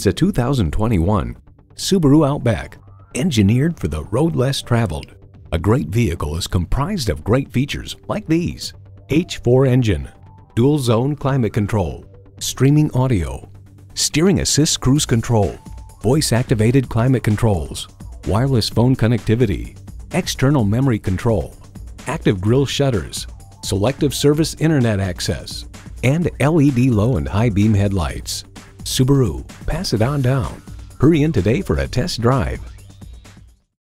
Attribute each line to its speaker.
Speaker 1: It's a 2021 Subaru Outback, engineered for the road less traveled. A great vehicle is comprised of great features like these. H4 engine, dual zone climate control, streaming audio, steering assist cruise control, voice activated climate controls, wireless phone connectivity, external memory control, active grille shutters, selective service internet access, and LED low and high beam headlights. Subaru, pass it on down. Hurry in today for a test drive.